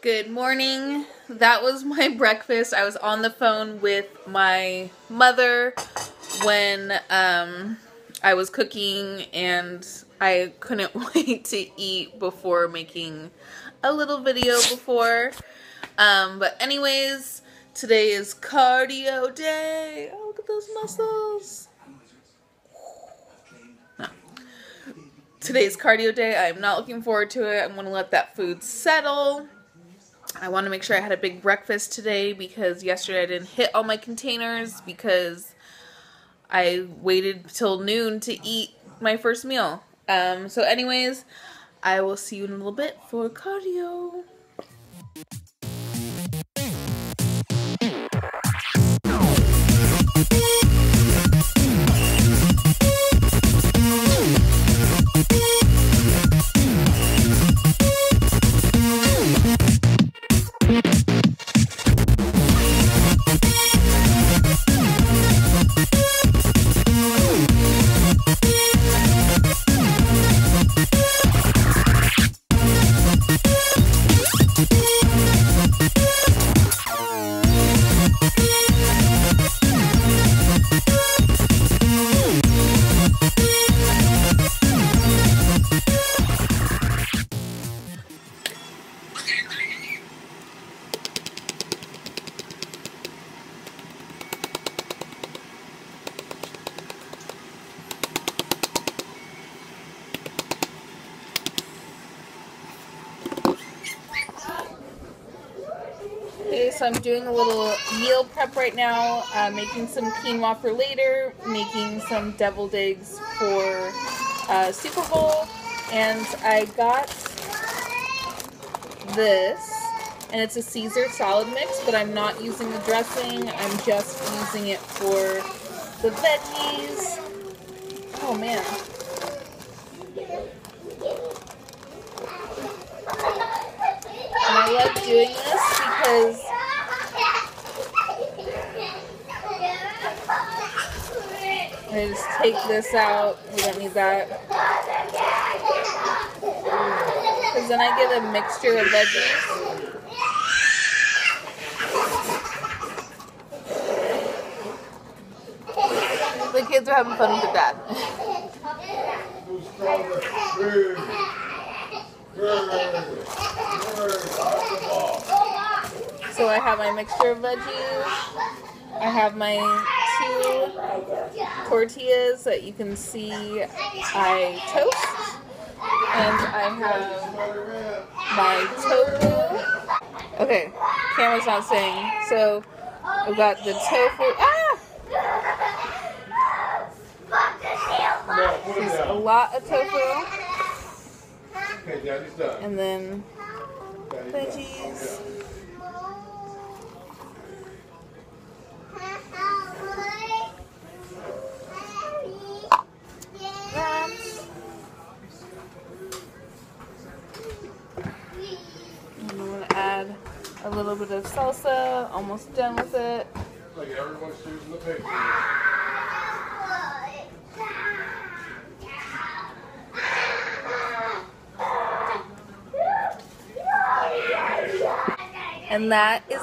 Good morning. That was my breakfast. I was on the phone with my mother when um, I was cooking and I couldn't wait to eat before making a little video before. Um, but anyways, today is cardio day. Oh, look at those muscles. No. Today's cardio day. I'm not looking forward to it. I'm going to let that food settle. I want to make sure I had a big breakfast today because yesterday I didn't hit all my containers because I waited till noon to eat my first meal. Um, so anyways, I will see you in a little bit for cardio. Okay, so I'm doing a little meal prep right now, uh, making some quinoa for later, making some deviled eggs for uh, Super Bowl, and I got this, and it's a Caesar salad mix, but I'm not using the dressing, I'm just using it for the veggies. Oh man. And I love doing this because I just take this out. We don't need that. Because then I get a mixture of veggies. The kids are having fun with the dad. So I have my mixture of veggies. I have my two tortillas that you can see I toast. And I have my tofu. Okay, camera's not saying. So I've got the tofu. Ah! This is a lot of tofu. Okay, Daddy's done. And then veggies. Wraps. And I'm gonna add a little bit of salsa. Almost done with it. Like everyone's choosing the picture. And that is